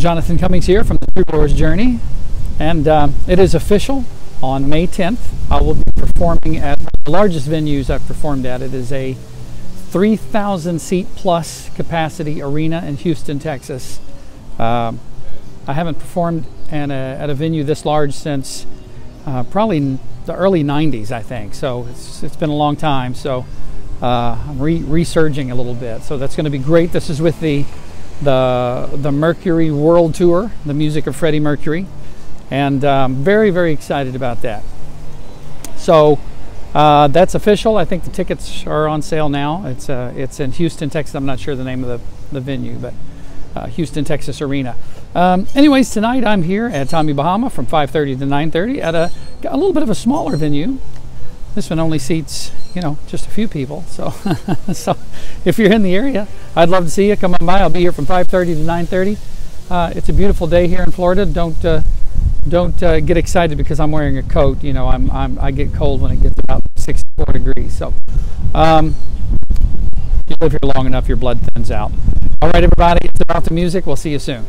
Jonathan Cummings here from the Troubadour's Journey, and uh, it is official. On May 10th, I will be performing at the largest venues I've performed at. It is a 3,000 seat plus capacity arena in Houston, Texas. Uh, I haven't performed at a, at a venue this large since uh, probably the early 90s, I think. So it's, it's been a long time. So uh, I'm re- resurging a little bit. So that's going to be great. This is with the the the Mercury World Tour, the music of Freddie Mercury, and um, very very excited about that. So uh, that's official. I think the tickets are on sale now. It's uh, it's in Houston, Texas. I'm not sure the name of the, the venue, but uh, Houston, Texas Arena. Um, anyways, tonight I'm here at Tommy Bahama from 5:30 to 9:30 at a a little bit of a smaller venue. This one only seats, you know, just a few people. So, so if you're in the area, I'd love to see you. Come on by. I'll be here from 5:30 to 9:30. Uh, it's a beautiful day here in Florida. Don't uh, don't uh, get excited because I'm wearing a coat. You know, I'm, I'm I get cold when it gets about 64 degrees. So, um, you live here long enough, your blood thins out. All right, everybody. It's about the music. We'll see you soon.